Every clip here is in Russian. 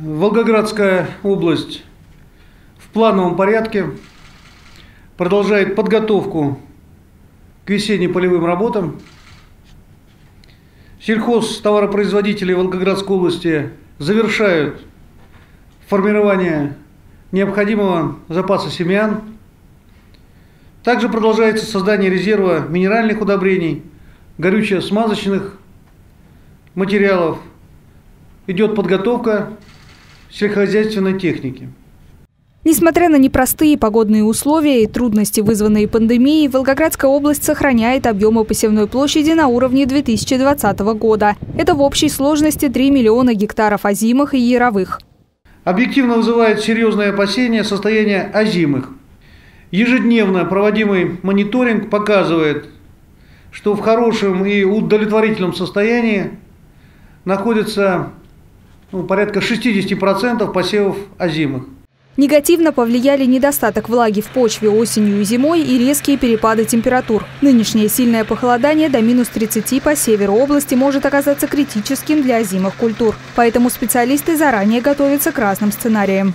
Волгоградская область в плановом порядке продолжает подготовку к весенне-полевым работам. Сельхоз товаропроизводители Волгоградской области завершают формирование необходимого запаса семян. Также продолжается создание резерва минеральных удобрений, горюче-смазочных материалов. Идет подготовка сельскохозяйственной техники. Несмотря на непростые погодные условия и трудности, вызванные пандемией, Волгоградская область сохраняет объемы посевной площади на уровне 2020 года. Это в общей сложности 3 миллиона гектаров озимых и яровых. Объективно вызывает серьезное опасение состояние озимых. Ежедневно проводимый мониторинг показывает, что в хорошем и удовлетворительном состоянии находится ну, порядка 60% посевов озимых. Негативно повлияли недостаток влаги в почве осенью и зимой и резкие перепады температур. Нынешнее сильное похолодание до минус 30 по северу области может оказаться критическим для озимых культур. Поэтому специалисты заранее готовятся к разным сценариям.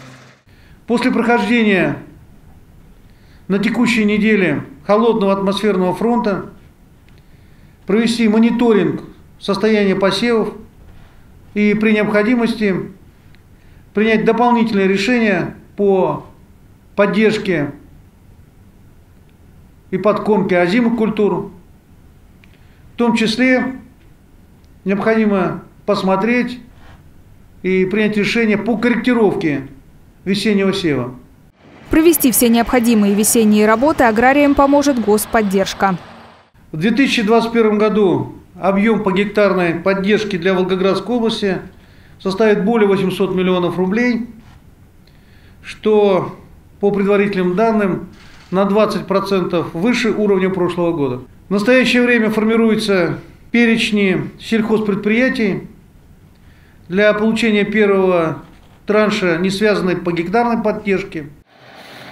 После прохождения на текущей неделе холодного атмосферного фронта провести мониторинг состояния посевов и при необходимости принять дополнительные решения по поддержке и подкормке озимых культур. В том числе необходимо посмотреть и принять решение по корректировке весеннего сева. Провести все необходимые весенние работы аграриям поможет господдержка. В 2021 году объем по гектарной поддержки для Волгоградской области составит более 800 миллионов рублей – что по предварительным данным на 20% выше уровня прошлого года. В настоящее время формируются перечни сельхозпредприятий для получения первого транша, несвязанной погектарной поддержке.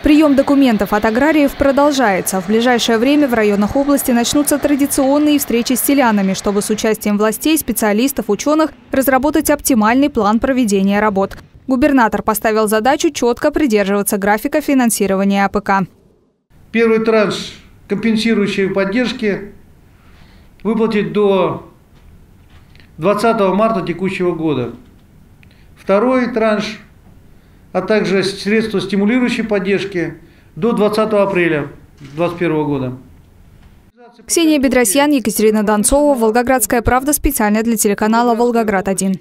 Прием документов от аграриев продолжается. В ближайшее время в районах области начнутся традиционные встречи с селянами, чтобы с участием властей, специалистов, ученых разработать оптимальный план проведения работ. Губернатор поставил задачу четко придерживаться графика финансирования АПК. Первый транш компенсирующей поддержки выплатить до 20 марта текущего года. Второй транш, а также средства стимулирующей поддержки до 20 апреля 2021 года. Ксения Бедросьян, Екатерина Донцова, Волгоградская правда специально для телеканала «Волгоград-1».